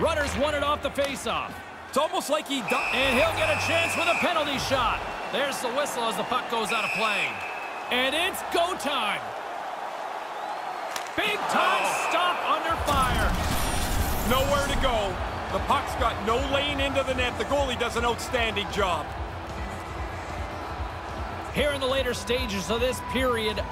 Runners won it off the faceoff. It's almost like he... And he'll get a chance with a penalty shot. There's the whistle as the puck goes out of play. And it's go time. Big time oh. stop under fire. Nowhere to go. The puck's got no lane into the net. The goalie does an outstanding job. Here in the later stages of this period,